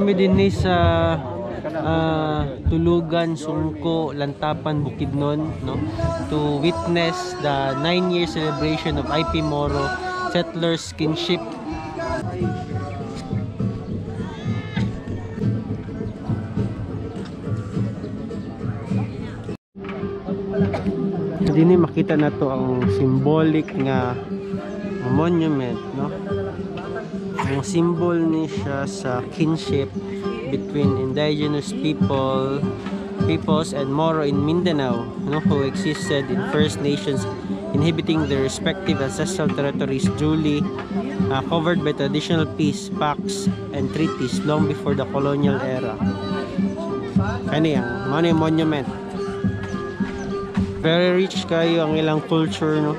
nami din ni sa ah, Tulugan, Sungko, Lantapan, Bukidnon no? To witness the 9 year celebration of IP Moro Settlers Kinship. Dini makita na to ang symbolic nga monument no ang symbol ni sa kinship between indigenous people peoples and Moro in Mindanao no, who existed in First Nations inhabiting their respective ancestral territories duly uh, covered by traditional peace pacts and treaties long before the colonial era. Yan? Ano yung monument? Very rich kayo ang ilang culture, no?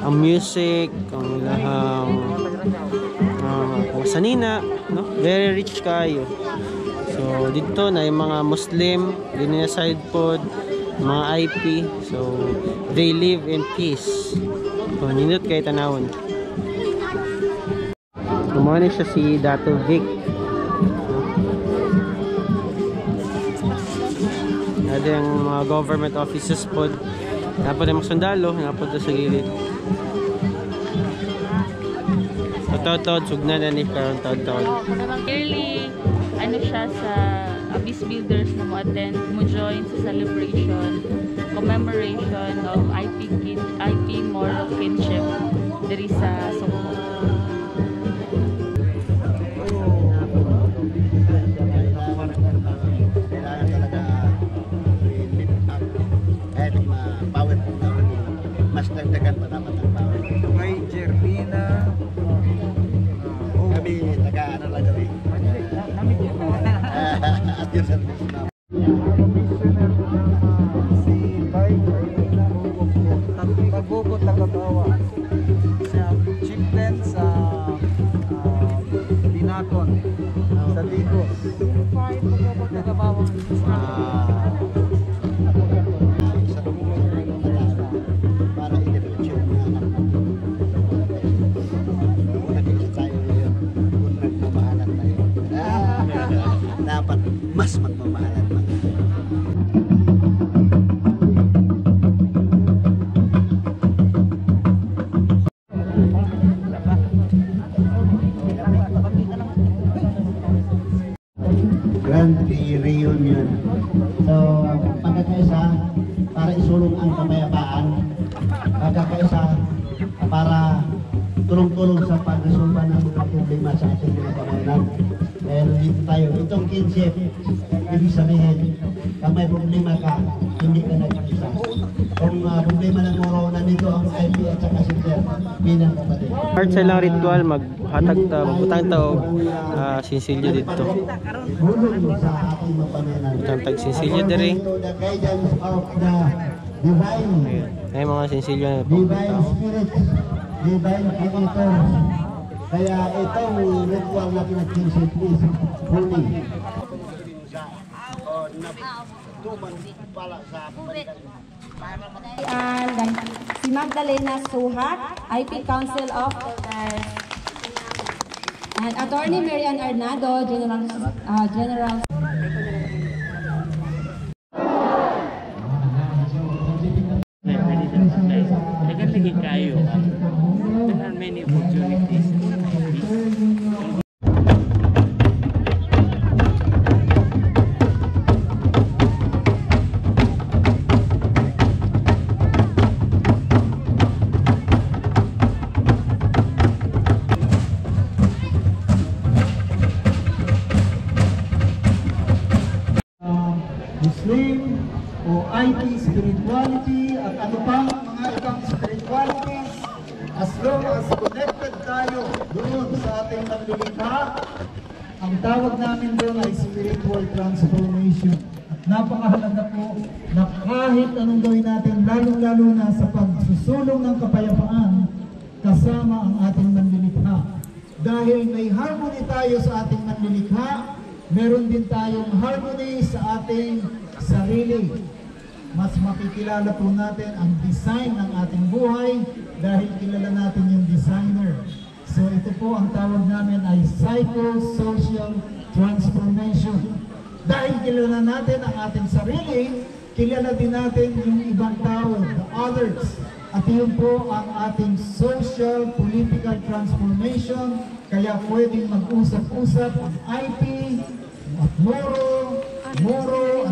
Ang music, ang ilang sanina, no? Very rich kayo. So, dito na yung mga Muslim, din na side pod, mga IP. So, they live in peace. So, nindot kayo tanawon. Kumani siya si Dato Vic. Ada yung mga government offices pod. Napod yung mga sundalo, napod sa gilid. Taon-taon, sugna na ni karon taon-taon. Yearly, ano siya sa Abyss Builders na mo attend, mo join sa celebration, commemoration of IP, kin, IP Moro Kinship diri sa naman mas dagdagan pa naman ang Tagbubot Tagabawa. Siya chieftain sa ah, Binaton sa Digos. Reunion. So, pagkakaisa, para isulong ang kamayapaan. Pagkakaisa, para tulong-tulong sa pagresolba ng mga problema sa ating mga pamayanan. Dahil dito tayo, itong kinship, ibig sabihin, kung may problema ka, hindi ka nag-isa. Kung uh, problema ng moro, nandito ang IP at saka binang kapatid. Part sa ilang ritual, maghatag ta, magbutang ta og ah, sinsilyo dito. Sa. Butang tag sinsilyo diri. According to the guidance of the divine Ayun. Ay mga sinsilyo na po. divine creator. Kaya itong ritual na pinag-kinship is holy. And si Magdalena Suhat, IP Council of Elders. And Attorney Marian Arnado, General uh, General. There are many opportunities. Spirituality at ano pang mga ibang spiritualities as long as connected tayo doon sa ating naglilikha ang tawag namin doon ay spiritual transformation. At napakahalaga po na kahit anong gawin natin, lalong-lalo na sa pagsusulong ng kapayapaan kasama ang ating manlilikha. Dahil may harmony tayo sa ating manlilikha, meron din tayong harmony sa ating sarili. Mas makikilala po natin ang design ng ating buhay dahil kilala natin yung designer. So ito po ang tawag namin ay psychosocial transformation. Dahil kilala natin ang ating sarili, kilala din natin yung ibang tao, the others. At yun po ang ating social political transformation. Kaya pwedeng mag-usap-usap ang IP, at Moro, Moro,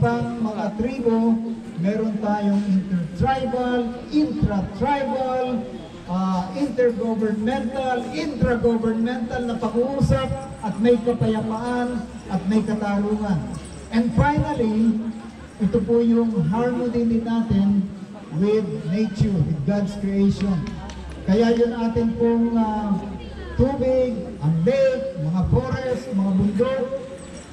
pang mga tribo, meron tayong intertribal, intra-tribal, ah, intergovernmental, intragovernmental na pag-uusap at may kapayapaan at may katarungan. And finally, ito po yung harmony din natin with nature, with God's creation. Kaya yun atin pong ah, tubig, ang lake, mga forest, mga bundok,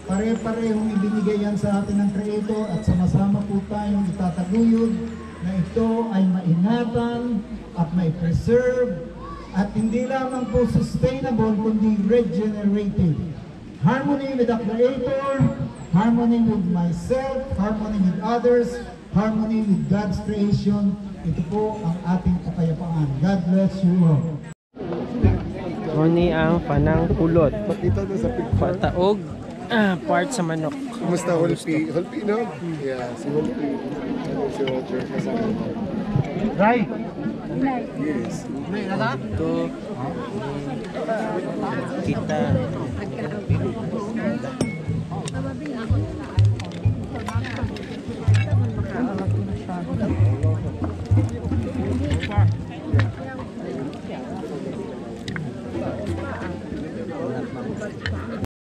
pare-parehong ibinigay yan sa atin ng Creator at sama-sama po tayong itataguyod na ito ay maingatan at may preserve at hindi lamang po sustainable kundi regenerative. Harmony with the Creator, harmony with myself, harmony with others, harmony with God's creation. Ito po ang ating kapayapaan. God bless you all. Muni ang panang pulot. Pataog, ah, part sa manok. Kumusta Holpi? Holpi, no? Yeah, si Holpi. Ano si Roger kasama mo? Right. Yes. Ito, kita.